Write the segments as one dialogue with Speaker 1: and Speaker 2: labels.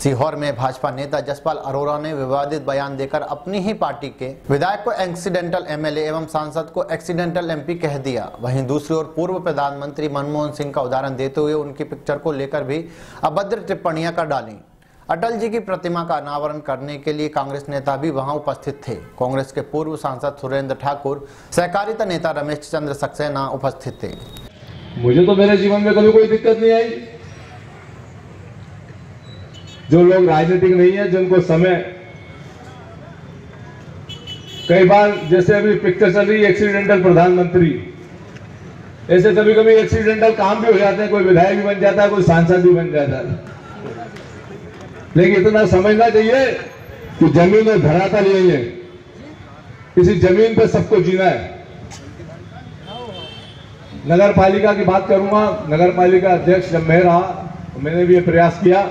Speaker 1: स्थानीय भाजपा नेता जसपाल अरोरा ने विवादित बयान देकर अपनी ही पार्टी के विधायक को एक्सीडेंटल एमएलए एवं सांसद को एक्सीडेंटल एमपी कह दिया। वहीं दूसरी ओर पूर्व प्रधानमंत्री मनमोहन सिंह का उदाहरण देते हुए उनकी पिक्चर को लेकर भी अभद्र टिप्पणियाँ कर डाली। अटल जी की प्रतिमा का अनावरण करने के लिए कांग्रेस नेता भी वहाँ उपस्थित थे। कांग्रेस के पूर्व सांसद सुरेंद्र ठाकुर, सहकारिता नेता रमेश चंद्र सक्सेना उपस्थित थे।
Speaker 2: मुझे तो मेरे जीवन में कभी कोई दिक्कत नहीं आई। जो लोग राजनीतिक नहीं है, जिनको समय कई बार जैसे अभी पिक्चर चल रही है एक्सीडेंटल प्रधानमंत्री। ऐसे कभी कभी एक्सीडेंटल काम भी हो जाते हैं, कोई विधायक भी बन जाता है, कोई सांसद भी बन जाता है। लेकिन इतना समझना चाहिए कि ज़मीन और धरातल यही है इसी ज़मीन पर सबको जीना है। नगर पालिका की बात करूँगा। नगर पालिका अध्यक्ष जब मैं रहा तो मैंने भी ये प्रयास किया।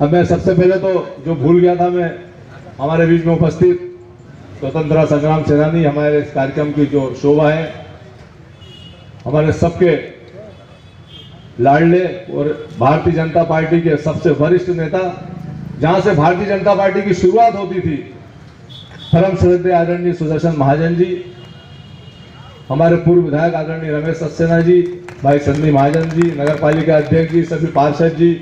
Speaker 2: अब मैं सबसे पहले तो जो भूल गया था मैं हमारे बीच में उपस्थित स्वतंत्रता संग्राम सेनानी, हमारे इस कार्यक्रम की जो शोभा है, हमारे सबके लाडले और भारतीय जनता पार्टी के सबसे वरिष्ठ नेता, जहाँ से भारतीय जनता पार्टी की शुरुआत होती थी, परम श्रद्धे आदरणीय सुदर्शन महाजन जी, हमारे पूर्व विधायक आदरणीय रमेश सक्सेना जी, भाई संदीप महाजन जी नगर पालिका अध्यक्ष जी, सभी पार्षद जी